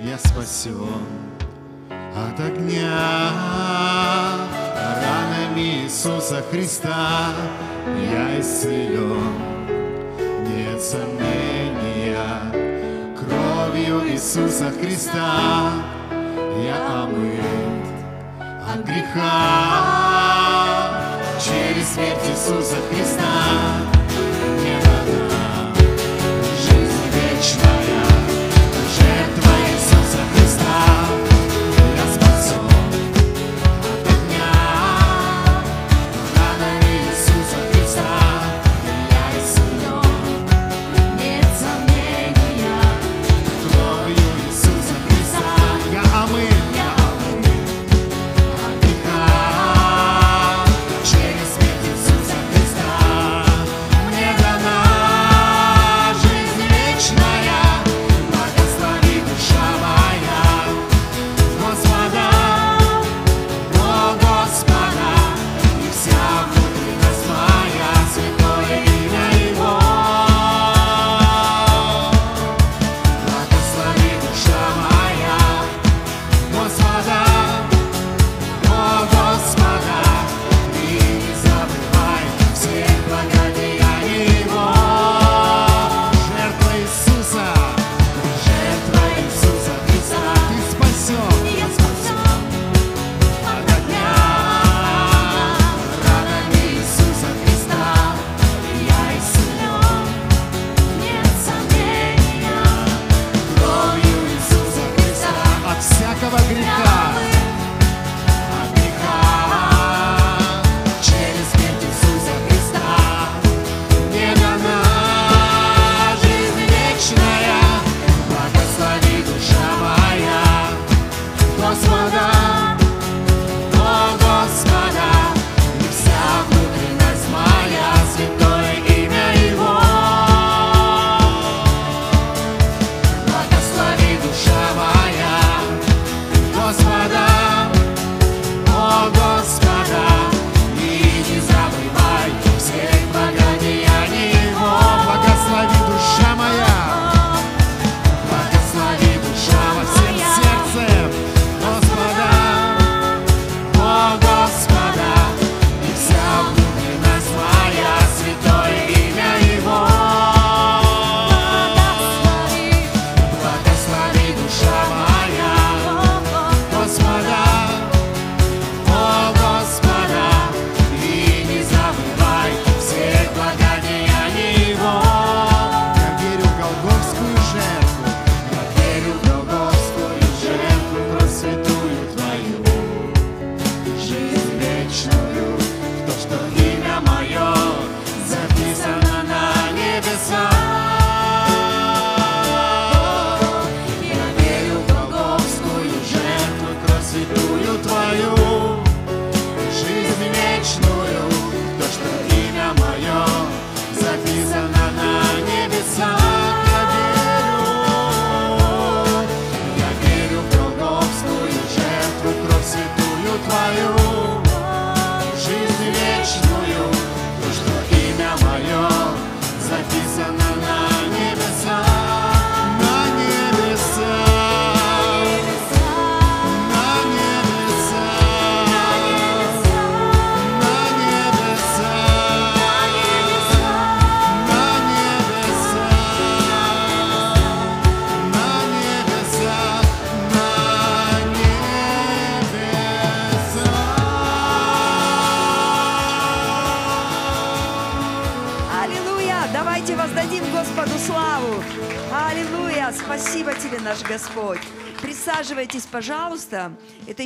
я спасен от огня. Ранами Иисуса Христа я исцелен, нет сомнения. Кровью Иисуса Христа я омыт от греха. Через смерть Иисуса Христа illusion воздадим Господу славу. Аллилуйя! Спасибо тебе, наш Господь. Присаживайтесь, пожалуйста. Это